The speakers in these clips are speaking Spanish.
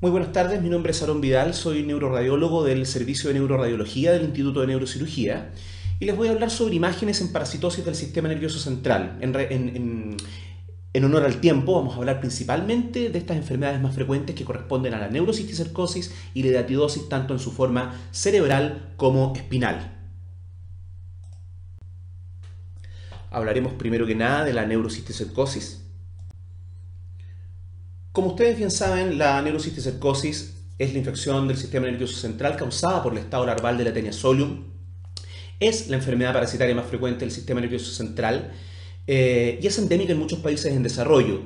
Muy buenas tardes, mi nombre es Aaron Vidal, soy neuroradiólogo del Servicio de Neuroradiología del Instituto de Neurocirugía y les voy a hablar sobre imágenes en parasitosis del sistema nervioso central. En, honor al tiempo vamos a hablar principalmente de estas enfermedades más frecuentes que corresponden a la neurocisticercosis y la edatidosis tanto en su forma cerebral como espinal. Hablaremos primero que nada de la neurocisticercosis. Como ustedes bien saben, la neurocisticercosis es la infección del sistema nervioso central causada por el estado larval de la tenia solium. Es la enfermedad parasitaria más frecuente del sistema nervioso central eh, y es endémica en muchos países en desarrollo.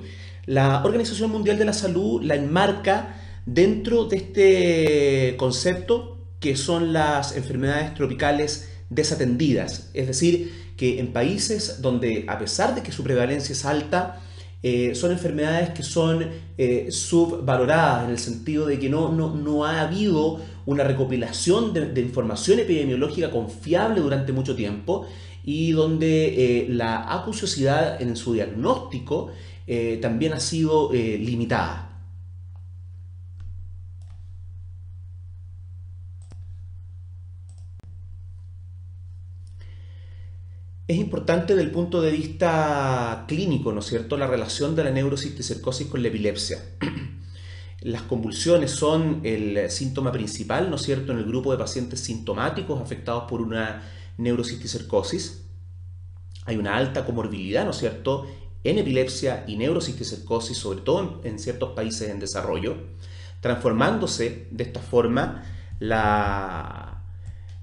La Organización Mundial de la Salud la enmarca dentro de este concepto que son las enfermedades tropicales desatendidas, es decir, que en países donde a pesar de que su prevalencia es alta, eh, son enfermedades que son eh, subvaloradas en el sentido de que no, no, ha habido una recopilación de, información epidemiológica confiable durante mucho tiempo y donde eh, la acuciosidad en su diagnóstico también ha sido limitada. Es importante desde el punto de vista clínico, ¿no es cierto?, la relación de la neurocisticercosis con la epilepsia. Las convulsiones son el síntoma principal, ¿no es cierto?, en el grupo de pacientes sintomáticos afectados por una neurocisticercosis. Hay una alta comorbilidad, ¿no es cierto?, en epilepsia y neurocisticercosis, sobre todo en, en ciertos países en desarrollo, transformándose de esta forma la,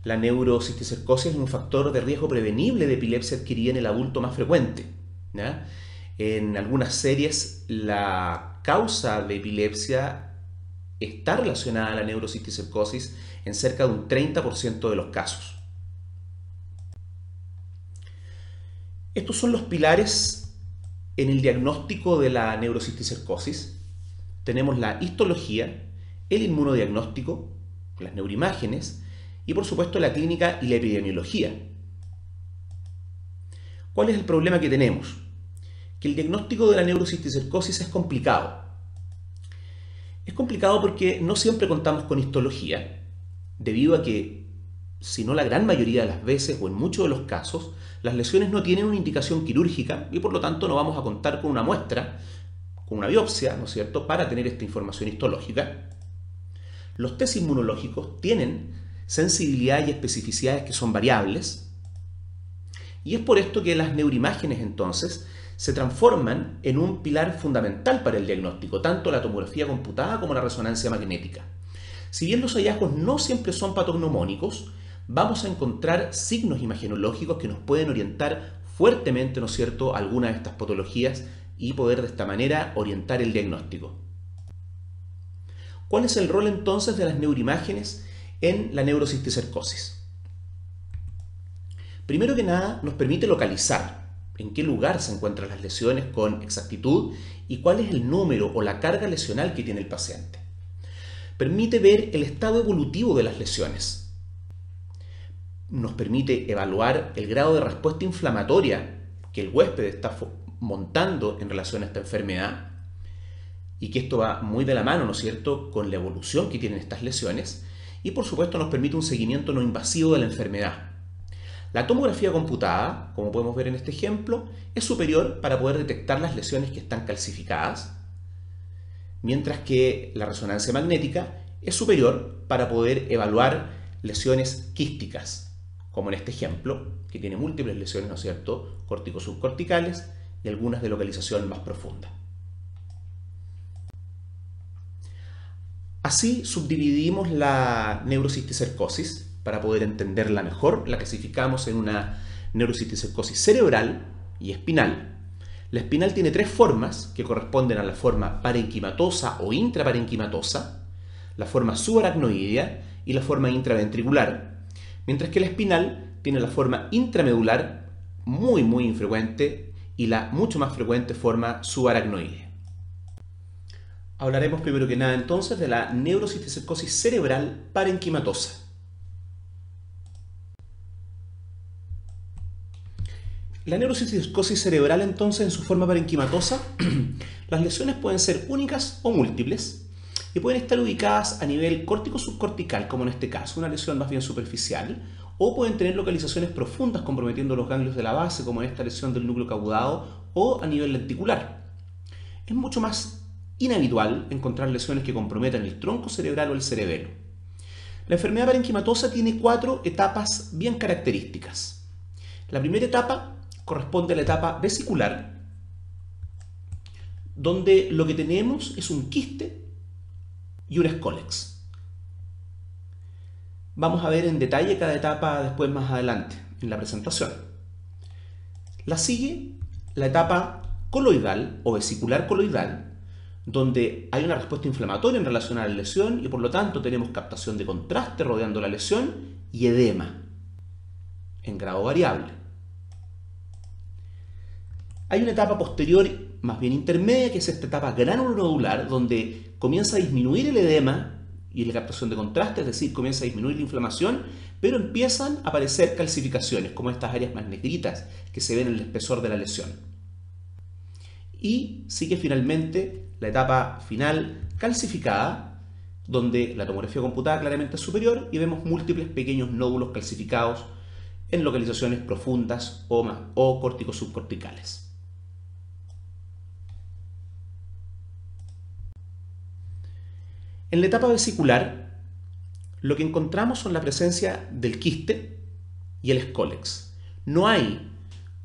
la neurocisticercosis es un factor de riesgo prevenible de epilepsia adquirida en el adulto más frecuente. En algunas series la causa de epilepsia está relacionada a la neurocisticercosis en cerca de un 30% de los casos. Estos son los pilares en el diagnóstico de la neurocisticercosis. Tenemos la histología, el inmunodiagnóstico, las neuroimágenes, y por supuesto la clínica y la epidemiología. ¿Cuál es el problema que tenemos? Que el diagnóstico de la neurocisticercosis es complicado. Es complicado porque no siempre contamos con histología, debido a que, si no la gran mayoría de las veces o en muchos de los casos, las lesiones no tienen una indicación quirúrgica y por lo tanto no vamos a contar con una muestra, con una biopsia, ¿no es cierto?, para tener esta información histológica. Los test inmunológicos tienen sensibilidad y especificidades que son variables. Y es por esto que las neuroimágenes entonces se transforman en un pilar fundamental para el diagnóstico, tanto la tomografía computada como la resonancia magnética. Si bien los hallazgos no siempre son patognomónicos, vamos a encontrar signos imagenológicos que nos pueden orientar fuertemente, ¿no es cierto?, alguna de estas patologías y poder de esta manera orientar el diagnóstico. ¿Cuál es el rol entonces de las neuroimágenes en la neurocisticercosis. Primero que nada, nos permite localizar en qué lugar se encuentran las lesiones con exactitud y cuál es el número o la carga lesional que tiene el paciente. Permite ver el estado evolutivo de las lesiones. Nos permite evaluar el grado de respuesta inflamatoria que el huésped está montando en relación a esta enfermedad y que esto va muy de la mano, ¿no es cierto?, con la evolución que tienen estas lesiones y por supuesto nos permite un seguimiento no invasivo de la enfermedad. La tomografía computada, como podemos ver en este ejemplo, es superior para poder detectar las lesiones que están calcificadas, mientras que la resonancia magnética es superior para poder evaluar lesiones quísticas, como en este ejemplo, que tiene múltiples lesiones, ¿no es cierto?, corticosubcorticales y algunas de localización más profunda. Así subdividimos la neurocisticercosis para poder entenderla mejor. La clasificamos en una neurocisticercosis cerebral y espinal. La espinal tiene tres formas que corresponden a la forma parenquimatosa o intraparenquimatosa, la forma subaracnoidea y la forma intraventricular, mientras que la espinal tiene la forma intramedular, muy muy infrecuente, y la mucho más frecuente forma subaracnoidea. Hablaremos primero que nada entonces de la neurocisticercosis cerebral parenquimatosa. La neurocisticercosis cerebral entonces en su forma parenquimatosa, las lesiones pueden ser únicas o múltiples y pueden estar ubicadas a nivel córtico-subcortical, como en este caso, una lesión más bien superficial, o pueden tener localizaciones profundas comprometiendo los ganglios de la base, como en esta lesión del núcleo caudado, o a nivel lenticular. Es mucho más inhabitual encontrar lesiones que comprometan el tronco cerebral o el cerebelo. La enfermedad parenquimatosa tiene cuatro etapas bien características. La primera etapa corresponde a la etapa vesicular, donde lo que tenemos es un quiste y un escólex. Vamos a ver en detalle cada etapa después más adelante en la presentación. La sigue la etapa coloidal o vesicular coloidal, donde hay una respuesta inflamatoria en relación a la lesión y por lo tanto tenemos captación de contraste rodeando la lesión y edema en grado variable. Hay una etapa posterior, más bien intermedia, que es esta etapa granulonodular, donde comienza a disminuir el edema y la captación de contraste, es decir, comienza a disminuir la inflamación, pero empiezan a aparecer calcificaciones, como estas áreas más negritas que se ven en el espesor de la lesión. Y sigue finalmente la etapa final calcificada, donde la tomografía computada claramente es superior y vemos múltiples pequeños nódulos calcificados en localizaciones profundas o, o cortico-subcorticales. En la etapa vesicular, lo que encontramos son la presencia del quiste y el escólex. No hay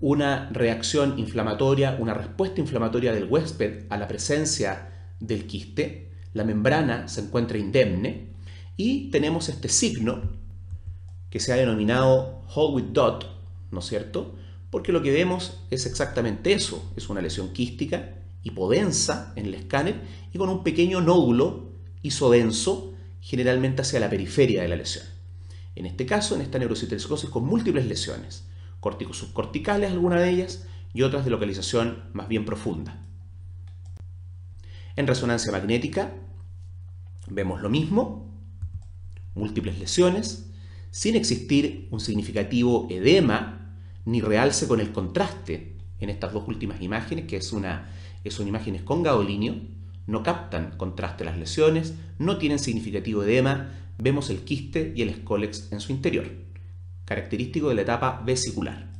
una reacción inflamatoria, una respuesta inflamatoria del huésped a la presencia del quiste. La membrana se encuentra indemne y tenemos este signo que se ha denominado with dot, ¿no es cierto? Porque lo que vemos es exactamente eso, es una lesión quística hipodensa en el escáner y con un pequeño nódulo isodenso, generalmente hacia la periferia de la lesión. En este caso, en esta neurocitoxicosis con múltiples lesiones, córticos subcorticales, algunas de ellas, y otras de localización más bien profunda. En resonancia magnética vemos lo mismo, múltiples lesiones, sin existir un significativo edema ni realce con el contraste en estas dos últimas imágenes, que es una, son imágenes con gadolinio, no captan contraste las lesiones, no tienen significativo edema, vemos el quiste y el escólex en su interior, característico de la etapa vesicular.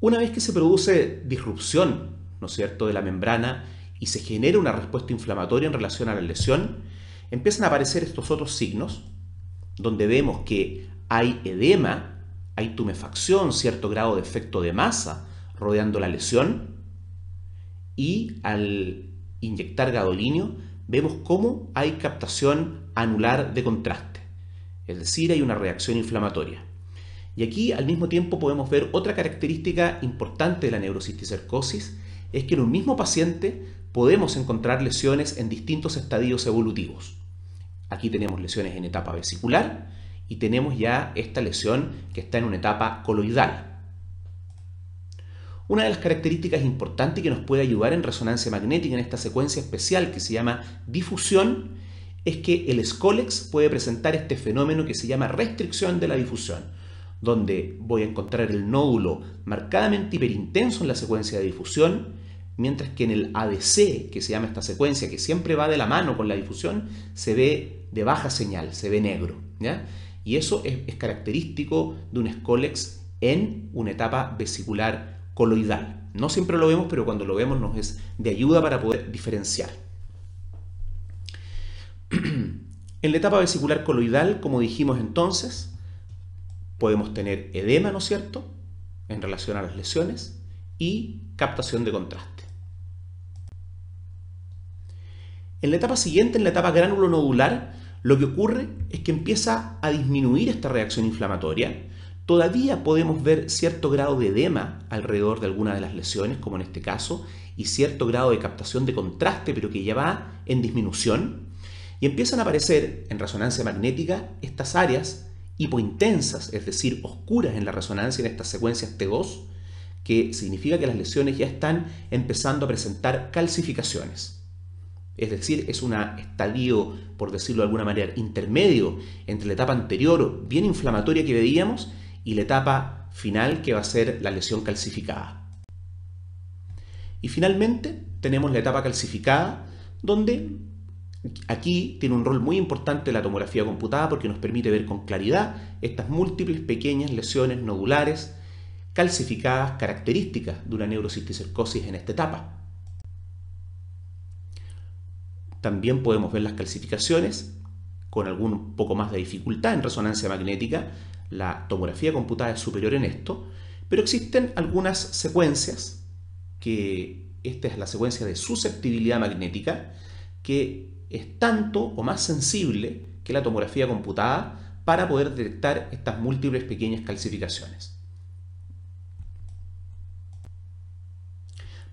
Una vez que se produce disrupción, ¿no es cierto?, de la membrana y se genera una respuesta inflamatoria en relación a la lesión, empiezan a aparecer estos otros signos, donde vemos que hay edema, hay tumefacción, cierto grado de efecto de masa rodeando la lesión, y al inyectar gadolinio vemos cómo hay captación anular de contraste, es decir, hay una reacción inflamatoria. Y aquí al mismo tiempo podemos ver otra característica importante de la neurocisticercosis, es que en un mismo paciente podemos encontrar lesiones en distintos estadios evolutivos. Aquí tenemos lesiones en etapa vesicular y tenemos ya esta lesión que está en una etapa coloidal. Una de las características importantes que nos puede ayudar en resonancia magnética en esta secuencia especial que se llama difusión es que el Scolex puede presentar este fenómeno que se llama restricción de la difusión, donde voy a encontrar el nódulo marcadamente hiperintenso en la secuencia de difusión, mientras que en el ADC, que se llama esta secuencia, que siempre va de la mano con la difusión, se ve de baja señal, se ve negro. Y eso es, es característico de un Scolex en una etapa vesicular coloidal. No siempre lo vemos, pero cuando lo vemos nos es de ayuda para poder diferenciar. En la etapa vesicular coloidal, como dijimos entonces, podemos tener edema, ¿no es cierto?, en relación a las lesiones y captación de contraste. En la etapa siguiente, en la etapa gránulo nodular, lo que ocurre es que empieza a disminuir esta reacción inflamatoria Todavía podemos ver cierto grado de edema alrededor de alguna de las lesiones, como en este caso, y cierto grado de captación de contraste, pero que ya va en disminución. Y empiezan a aparecer en resonancia magnética estas áreas hipointensas, es decir, oscuras en la resonancia en estas secuencias T2, que significa que las lesiones ya están empezando a presentar calcificaciones. Es decir, es un estadio, por decirlo de alguna manera, intermedio entre la etapa anterior, bien inflamatoria que veíamos, y la etapa final que va a ser la lesión calcificada. Y finalmente tenemos la etapa calcificada donde aquí tiene un rol muy importante la tomografía computada porque nos permite ver con claridad estas múltiples pequeñas lesiones nodulares calcificadas características de una neurocisticercosis en esta etapa. También podemos ver las calcificaciones con algún poco más de dificultad en resonancia magnética. La tomografía computada es superior en esto, pero existen algunas secuencias, que esta es la secuencia de susceptibilidad magnética, que es tanto o más sensible que la tomografía computada para poder detectar estas múltiples pequeñas calcificaciones.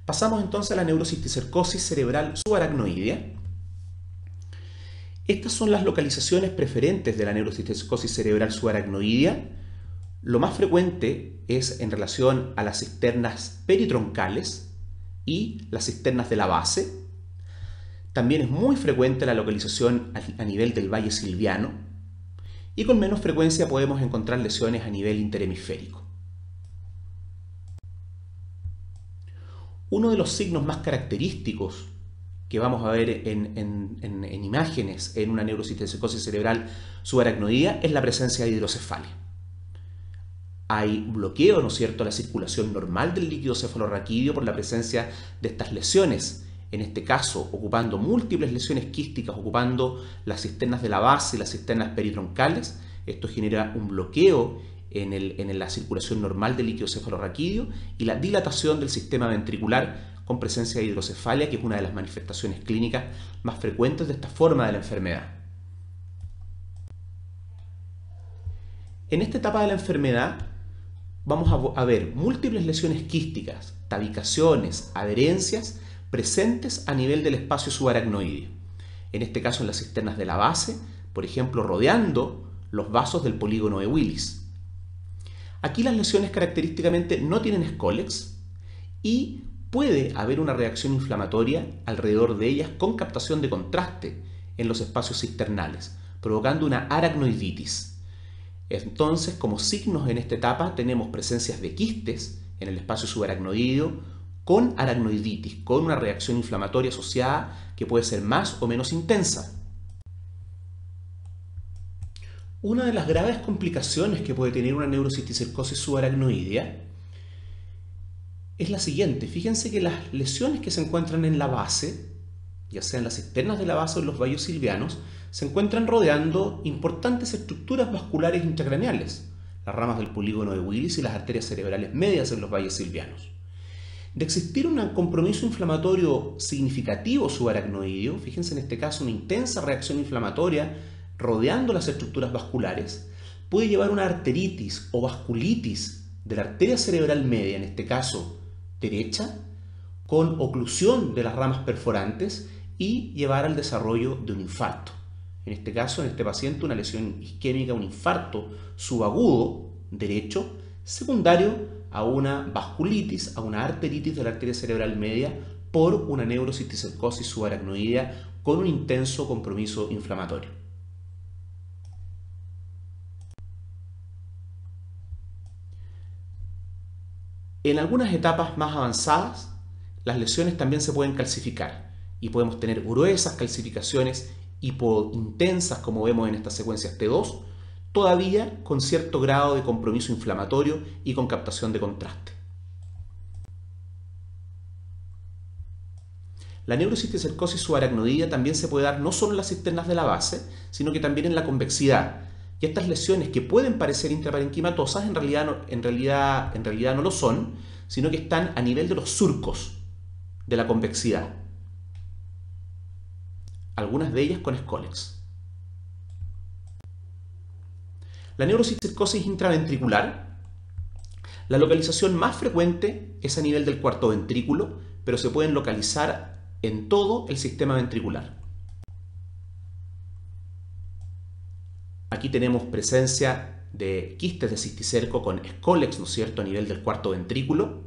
Pasamos entonces a la neurocisticercosis cerebral subaracnoidea. Estas son las localizaciones preferentes de la neurocisticercosis cerebral subaracnoidea. Lo más frecuente es en relación a las cisternas peritroncales y las cisternas de la base. También es muy frecuente la localización a nivel del valle silviano y con menos frecuencia podemos encontrar lesiones a nivel interhemisférico. Uno de los signos más característicos que vamos a ver en, imágenes en una neurocisticercosis cerebral subaracnoidea es la presencia de hidrocefalia. Hay bloqueo, ¿no es cierto?, a la circulación normal del líquido cefalorraquídeo por la presencia de estas lesiones, en este caso ocupando múltiples lesiones quísticas, ocupando las cisternas de la base las cisternas peritroncales. Esto genera un bloqueo en, la circulación normal del líquido cefalorraquídeo y la dilatación del sistema ventricular con presencia de hidrocefalia, que es una de las manifestaciones clínicas más frecuentes de esta forma de la enfermedad. En esta etapa de la enfermedad vamos a, ver múltiples lesiones quísticas, tabicaciones, adherencias presentes a nivel del espacio subaracnoideo. En este caso en las cisternas de la base, por ejemplo, rodeando los vasos del polígono de Willis. Aquí las lesiones característicamente no tienen escólex y puede haber una reacción inflamatoria alrededor de ellas con captación de contraste en los espacios cisternales, provocando una aracnoiditis. Entonces, como signos en esta etapa, tenemos presencias de quistes en el espacio subaracnoideo con aracnoiditis, con una reacción inflamatoria asociada que puede ser más o menos intensa. Una de las graves complicaciones que puede tener una neurocisticercosis subaracnoidea es la siguiente. Fíjense que las lesiones que se encuentran en la base, ya sean las externas de la base o los vallos silvianos, se encuentran rodeando importantes estructuras vasculares intracraneales, las ramas del polígono de Willis y las arterias cerebrales medias en los valles silvianos. De existir un compromiso inflamatorio significativo subaracnoideo, fíjense en este caso una intensa reacción inflamatoria rodeando las estructuras vasculares, puede llevar una arteritis o vasculitis de la arteria cerebral media, en este caso derecha, con oclusión de las ramas perforantes y llevar al desarrollo de un infarto. En este caso, en este paciente, una lesión isquémica, un infarto subagudo derecho, secundario a una vasculitis, a una arteritis de la arteria cerebral media por una neurocisticercosis subaracnoidea con un intenso compromiso inflamatorio. En algunas etapas más avanzadas, las lesiones también se pueden calcificar y podemos tener gruesas calcificaciones hipointensas como vemos en estas secuencias T2, todavía con cierto grado de compromiso inflamatorio y con captación de contraste. La neurocisticercosis subaracnoidea también se puede dar no solo en las cisternas de la base, sino que también en la convexidad, y estas lesiones que pueden parecer intraparenquimatosas en realidad, no, lo son, sino que están a nivel de los surcos de la convexidad. Algunas de ellas con escólex. La neurocisticercosis intraventricular, la localización más frecuente es a nivel del cuarto ventrículo, pero se pueden localizar en todo el sistema ventricular. Aquí tenemos presencia de quistes de cisticerco con escólex, ¿no es cierto?, a nivel del cuarto ventrículo,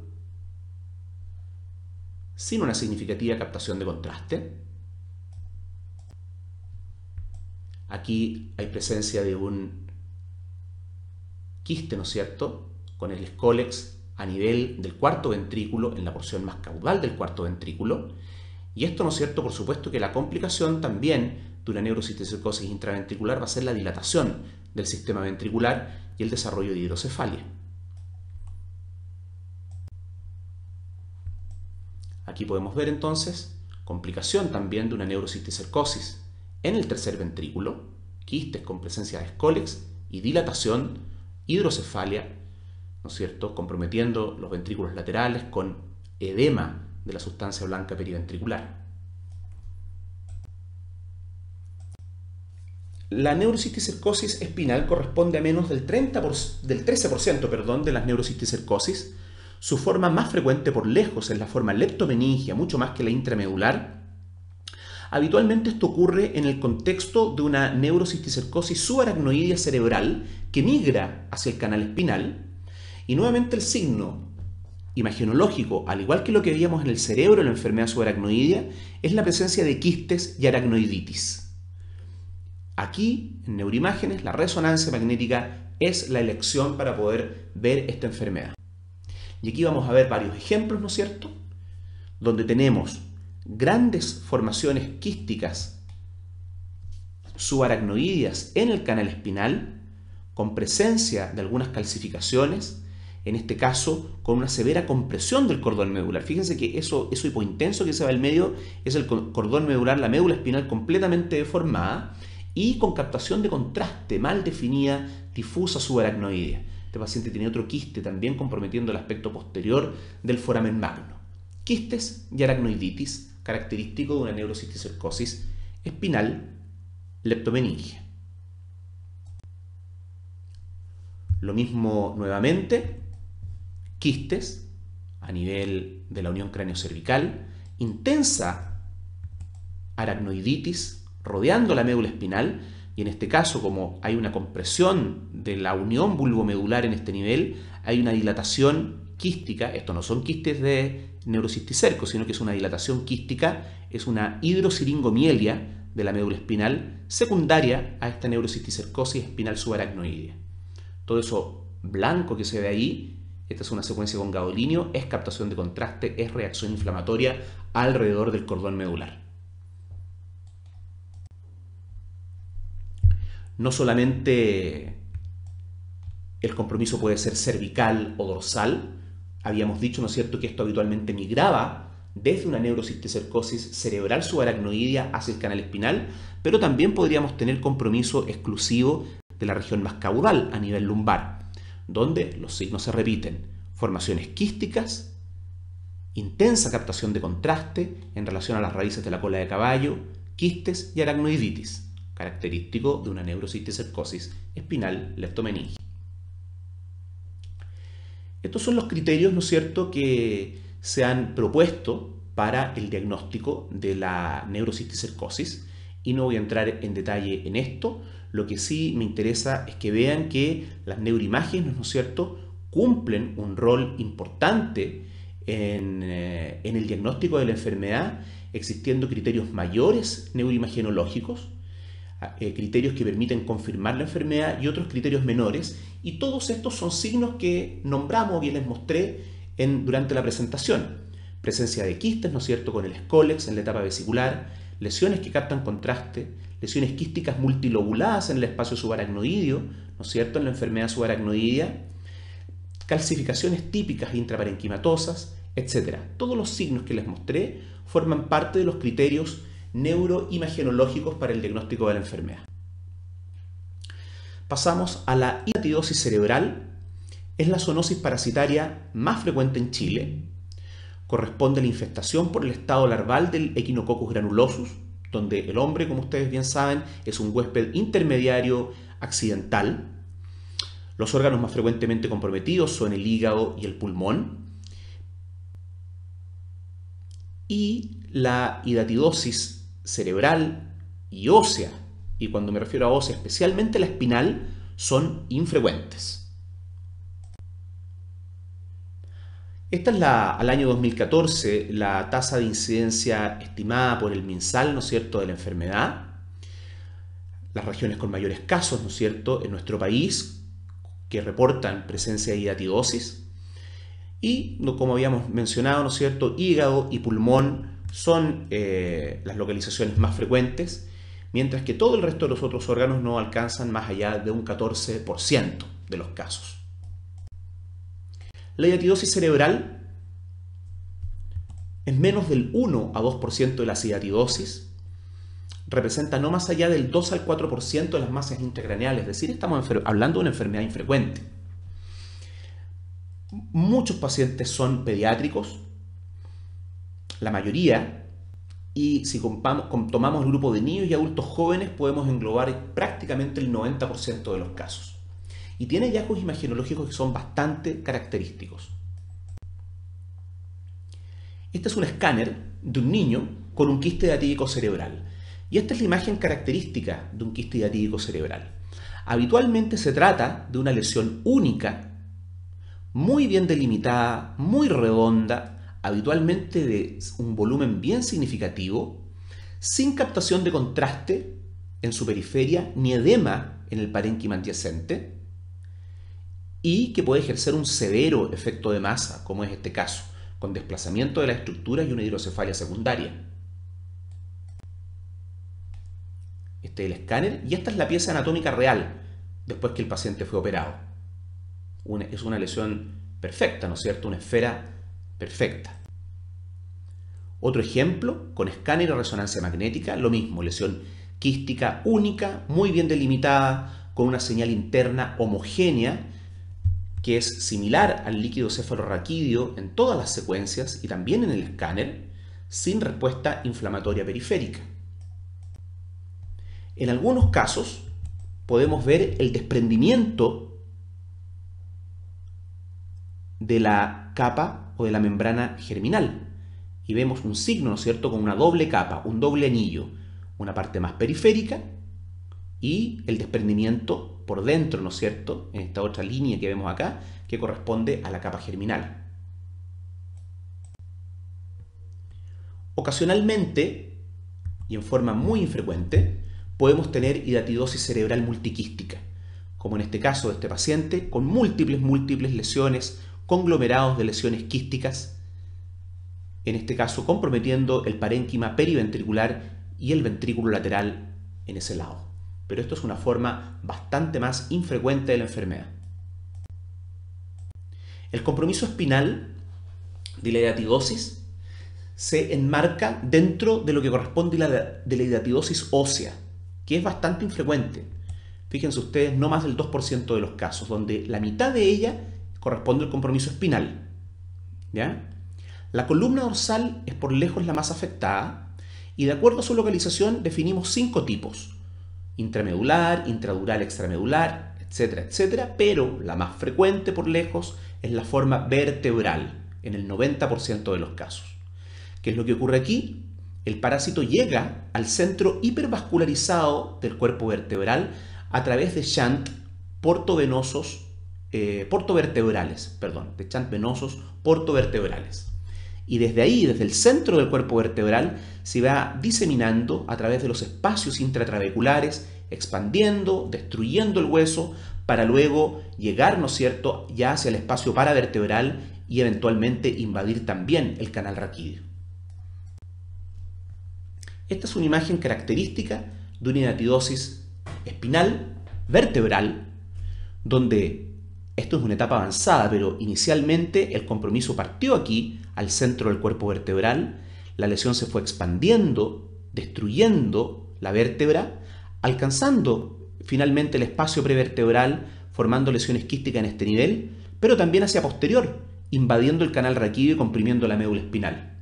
sin una significativa captación de contraste. Aquí hay presencia de un quiste, ¿no es cierto?, con el escólex a nivel del cuarto ventrículo, en la porción más caudal del cuarto ventrículo, Y esto, ¿no es cierto? Por supuesto que la complicación también de una neurocisticercosis intraventricular va a ser la dilatación del sistema ventricular y el desarrollo de hidrocefalia. Aquí podemos ver entonces complicación también de una neurocisticercosis en el tercer ventrículo, quistes con presencia de escólex y dilatación, hidrocefalia, ¿no es cierto?, comprometiendo los ventrículos laterales con edema de la sustancia blanca periventricular. La neurocisticercosis espinal corresponde a menos del, 30 del 13% perdón, de las neurocisticercosis. Su forma más frecuente por lejos es la forma leptomeningia, mucho más que la intramedular. Habitualmente esto ocurre en el contexto de una neurocisticercosis subaracnoidea cerebral que migra hacia el canal espinal. Y nuevamente el signo imagenológico, al igual que lo que veíamos en el cerebro en la enfermedad subaracnoidea, es la presencia de quistes y aracnoiditis. Aquí, en neuroimágenes, la resonancia magnética es la elección para poder ver esta enfermedad. Y aquí vamos a ver varios ejemplos, ¿no es cierto? Donde tenemos grandes formaciones quísticas subaracnoideas en el canal espinal, con presencia de algunas calcificaciones, en este caso con una severa compresión del cordón medular. Fíjense que eso, eso hipointenso que se va al medio es el cordón medular, la médula espinal completamente deformada y con captación de contraste mal definida, difusa subaracnoidea. Este paciente tiene otro quiste también comprometiendo el aspecto posterior del foramen magno. Quistes y aracnoiditis, característico de una neurocisticercosis espinal leptomeningia. Lo mismo nuevamente, quistes a nivel de la unión cráneo-cervical, intensa aracnoiditis rodeando la médula espinal, y en este caso, como hay una compresión de la unión bulbomedular en este nivel, hay una dilatación quística, esto no son quistes de neurocisticerco, sino que es una dilatación quística, es una hidrosiringomielia de la médula espinal secundaria a esta neurocisticercosis espinal subaracnoidea. Todo eso blanco que se ve ahí, esta es una secuencia con gadolinio, es captación de contraste, es reacción inflamatoria alrededor del cordón medular. no solamente el compromiso puede ser cervical o dorsal, habíamos dicho, ¿no es cierto?, que esto habitualmente migraba desde una neurocisticercosis cerebral subaracnoidea hacia el canal espinal, pero también podríamos tener compromiso exclusivo de la región más caudal a nivel lumbar, donde los signos se repiten, formaciones quísticas, intensa captación de contraste en relación a las raíces de la cola de caballo, quistes y aracnoiditis característico de una neurocisticercosis espinal leptomeningia. Estos son los criterios, ¿no es cierto?, que se han propuesto para el diagnóstico de la neurocisticercosis y no voy a entrar en detalle en esto. Lo que sí me interesa es que vean que las neuroimágenes, ¿no es cierto?, cumplen un rol importante en, eh, en el diagnóstico de la enfermedad, existiendo criterios mayores neuroimagenológicos, eh, criterios que permiten confirmar la enfermedad y otros criterios menores. Y todos estos son signos que nombramos, bien les mostré durante la presentación. Presencia de quistes, ¿no es cierto?, con el escólex en la etapa vesicular, lesiones que captan contraste, lesiones quísticas multilobuladas en el espacio subaracnoideo, ¿no es cierto?, en la enfermedad subaracnoidea, calcificaciones típicas intraparenquimatosas, etc. Todos los signos que les mostré forman parte de los criterios neuroimagenológicos para el diagnóstico de la enfermedad. Pasamos a la hidatidosis cerebral. Es la zoonosis parasitaria más frecuente en Chile. Corresponde a la infestación por el estado larval del Echinococcus granulosus, donde el hombre, como ustedes bien saben, es un huésped intermediario accidental. Los órganos más frecuentemente comprometidos son el hígado y el pulmón. Y la hidatidosis cerebral y ósea, y cuando me refiero a ósea, especialmente la espinal, son infrecuentes. Esta es la, al año 2014 la tasa de incidencia estimada por el MinSal, ¿no cierto?, de la enfermedad. Las regiones con mayores casos, ¿no es cierto?, en nuestro país que reportan presencia de hidatidosis. Y, como habíamos mencionado, ¿no es cierto?, hígado y pulmón son eh, las localizaciones más frecuentes, mientras que todo el resto de los otros órganos no alcanzan más allá de un 14% de los casos. La hiatidosis cerebral es menos del 1 a 2% de la hiatidosis, representa no más allá del 2 al 4% de las masas intracraneales, es decir, estamos hablando de una enfermedad infrecuente. Muchos pacientes son pediátricos, la mayoría, y si tomamos el grupo de niños y adultos jóvenes podemos englobar prácticamente el 90% de los casos. Y tiene hallazgos imagenológicos que son bastante característicos. Este es un escáner de un niño con un quiste diatídico cerebral. Y esta es la imagen característica de un quiste diatídico cerebral. Habitualmente se trata de una lesión única, muy bien delimitada, muy redonda, habitualmente de un volumen bien significativo, sin captación de contraste en su periferia ni edema en el parénquima adyacente, y que puede ejercer un severo efecto de masa, como es este caso, con desplazamiento de la estructura y una hidrocefalia secundaria. Este es el escáner y esta es la pieza anatómica real después que el paciente fue operado. es una lesión perfecta, ¿no es cierto? Una esfera perfecta. Otro ejemplo, con escáner y resonancia magnética, lo mismo, lesión quística única, muy bien delimitada, con una señal interna homogénea, que es similar al líquido cefalorraquídeo en todas las secuencias y también en el escáner, sin respuesta inflamatoria periférica. En algunos casos podemos ver el desprendimiento de la capa o de la membrana germinal y vemos un signo, ¿no es cierto?, con una doble capa, un doble anillo, una parte más periférica y el desprendimiento por dentro, ¿no es cierto?, en esta otra línea que vemos acá, que corresponde a la capa germinal. Ocasionalmente, y en forma muy infrecuente, podemos tener hidatidosis cerebral multiquística, como en este caso de este paciente, con múltiples, múltiples lesiones, conglomerados de lesiones quísticas en este caso comprometiendo el parénquima periventricular y el ventrículo lateral en ese lado. Pero esto es una forma bastante más infrecuente de la enfermedad. El compromiso espinal de la hidatidosis se enmarca dentro de lo que corresponde de la hidatidosis ósea, que es bastante infrecuente. Fíjense ustedes, no más del 2% de los casos, donde la mitad de ella corresponde al compromiso espinal. ¿Ya? La columna dorsal es por lejos la más afectada y de acuerdo a su localización definimos cinco tipos. Intramedular, intradural, extramedular, etcétera, etcétera, pero la más frecuente por lejos es la forma vertebral, en el 90% de los casos. ¿Qué es lo que ocurre aquí? El parásito llega al centro hipervascularizado del cuerpo vertebral a través de shunt portovenosos, eh, portovertebrales, perdón, de shunt venosos portovertebrales y desde ahí, desde el centro del cuerpo vertebral, se va diseminando a través de los espacios intratraveculares, expandiendo, destruyendo el hueso, para luego llegar, ¿no es cierto?, ya hacia el espacio paravertebral y eventualmente invadir también el canal raquídeo. Esta es una imagen característica de una inatidosis espinal vertebral, donde esto es una etapa avanzada, pero inicialmente el compromiso partió aquí al centro del cuerpo vertebral, la lesión se fue expandiendo, destruyendo la vértebra, alcanzando finalmente el espacio prevertebral, formando lesiones quísticas en este nivel, pero también hacia posterior, invadiendo el canal raquídeo y comprimiendo la médula espinal.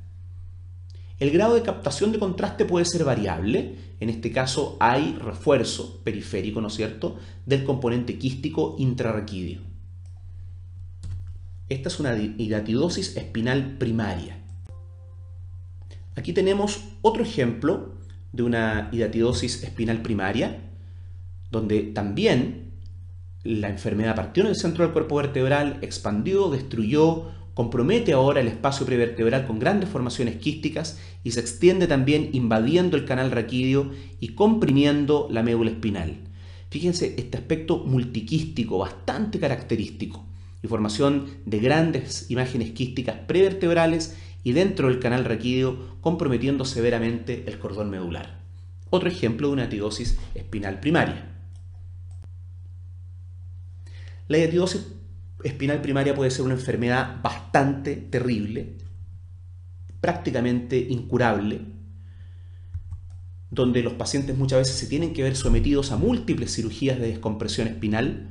El grado de captación de contraste puede ser variable, en este caso hay refuerzo periférico, ¿no es cierto?, del componente quístico intrarraquídeo. Esta es una hidatidosis espinal primaria. Aquí tenemos otro ejemplo de una hidatidosis espinal primaria, donde también la enfermedad partió en el centro del cuerpo vertebral, expandió, destruyó, compromete ahora el espacio prevertebral con grandes formaciones quísticas y se extiende también invadiendo el canal raquídeo y comprimiendo la médula espinal. Fíjense este aspecto multiquístico bastante característico y formación de grandes imágenes quísticas prevertebrales y dentro del canal raquídeo comprometiendo severamente el cordón medular. Otro ejemplo de una etidosis espinal primaria. La etidosis espinal primaria puede ser una enfermedad bastante terrible, prácticamente incurable, donde los pacientes muchas veces se tienen que ver sometidos a múltiples cirugías de descompresión espinal.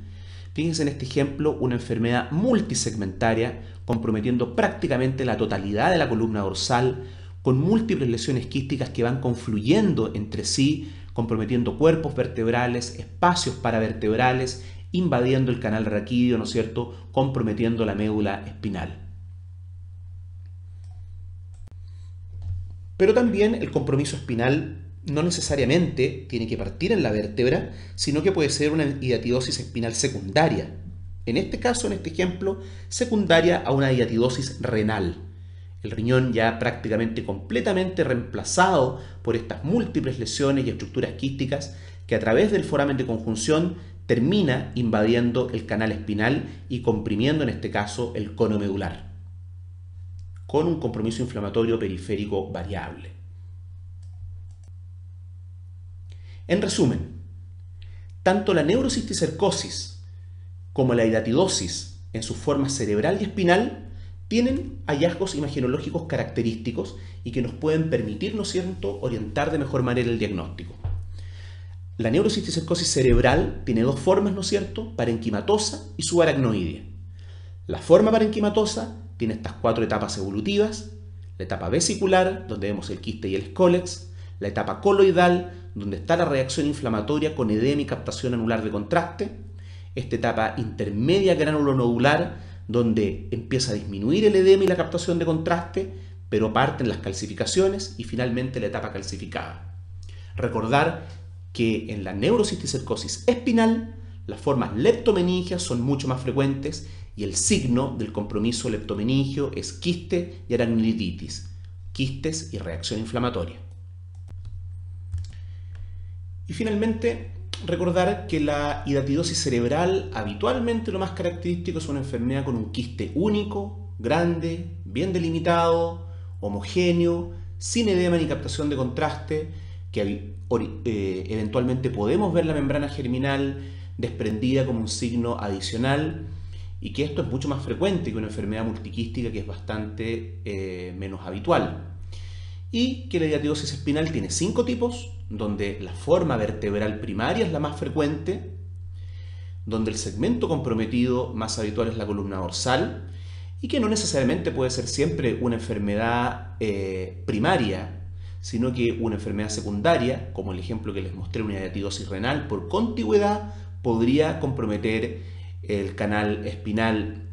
Fíjense en este ejemplo, una enfermedad multisegmentaria comprometiendo prácticamente la totalidad de la columna dorsal, con múltiples lesiones quísticas que van confluyendo entre sí, comprometiendo cuerpos vertebrales, espacios paravertebrales invadiendo el canal raquídeo, ¿no es cierto?, comprometiendo la médula espinal. Pero también el compromiso espinal no necesariamente tiene que partir en la vértebra, sino que puede ser una hiatidosis espinal secundaria. En este caso, en este ejemplo, secundaria a una hiatidosis renal. El riñón ya prácticamente completamente reemplazado por estas múltiples lesiones y estructuras quísticas que a través del foramen de conjunción termina invadiendo el canal espinal y comprimiendo en este caso el cono medular, con un compromiso inflamatorio periférico variable. En resumen, tanto la neurocisticercosis como la hidatidosis en su forma cerebral y espinal tienen hallazgos imagenológicos característicos y que nos pueden permitir, ¿no cierto?, orientar de mejor manera el diagnóstico. La neurocisticercosis cerebral tiene dos formas, ¿no es cierto?, parenquimatosa y subaracnoidea. La forma parenquimatosa tiene estas cuatro etapas evolutivas, la etapa vesicular, donde vemos el quiste y el escólex, la etapa coloidal, donde está la reacción inflamatoria con edema y captación anular de contraste, esta etapa intermedia granulonodular, donde empieza a disminuir el edema y la captación de contraste, pero parten las calcificaciones y finalmente la etapa calcificada. Recordar que en la neurocisticercosis espinal las formas leptomeningias son mucho más frecuentes y el signo del compromiso leptomeningio es quiste y aracnoiditis, quistes y reacción inflamatoria. Y finalmente, recordar que la hidatidosis cerebral habitualmente lo más característico es una enfermedad con un quiste único, grande, bien delimitado, homogéneo, sin edema ni captación de contraste, que eh, eventualmente podemos ver la membrana germinal desprendida como un signo adicional y que esto es mucho más frecuente que una enfermedad multiquística que es bastante eh, menos habitual. Y que la diatidosis espinal tiene cinco tipos, donde la forma vertebral primaria es la más frecuente, donde el segmento comprometido más habitual es la columna dorsal, y que no necesariamente puede ser siempre una enfermedad eh, primaria sino que una enfermedad secundaria, como el ejemplo que les mostré, una diatidosis renal por contigüedad, podría comprometer el canal espinal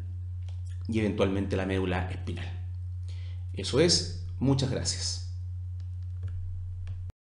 y eventualmente la médula espinal. Eso es, muchas gracias.